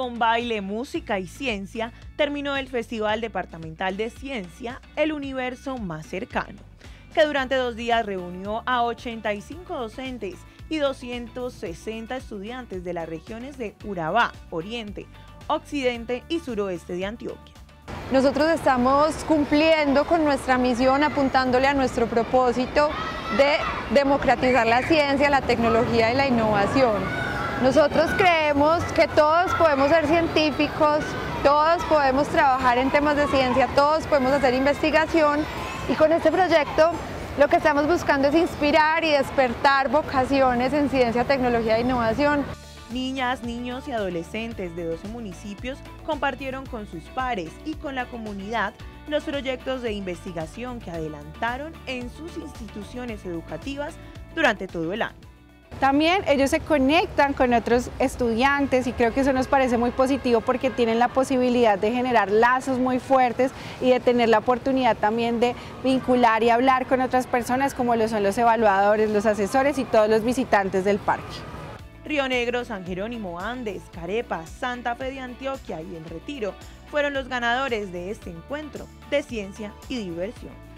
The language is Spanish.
Con baile, música y ciencia, terminó el Festival Departamental de Ciencia, El Universo Más Cercano, que durante dos días reunió a 85 docentes y 260 estudiantes de las regiones de Urabá, Oriente, Occidente y Suroeste de Antioquia. Nosotros estamos cumpliendo con nuestra misión, apuntándole a nuestro propósito de democratizar la ciencia, la tecnología y la innovación. Nosotros creemos que todos podemos ser científicos, todos podemos trabajar en temas de ciencia, todos podemos hacer investigación y con este proyecto lo que estamos buscando es inspirar y despertar vocaciones en ciencia, tecnología e innovación. Niñas, niños y adolescentes de 12 municipios compartieron con sus pares y con la comunidad los proyectos de investigación que adelantaron en sus instituciones educativas durante todo el año. También ellos se conectan con otros estudiantes y creo que eso nos parece muy positivo porque tienen la posibilidad de generar lazos muy fuertes y de tener la oportunidad también de vincular y hablar con otras personas como lo son los evaluadores, los asesores y todos los visitantes del parque. Río Negro, San Jerónimo, Andes, Carepa, Santa Fe de Antioquia y El Retiro fueron los ganadores de este encuentro de ciencia y diversión.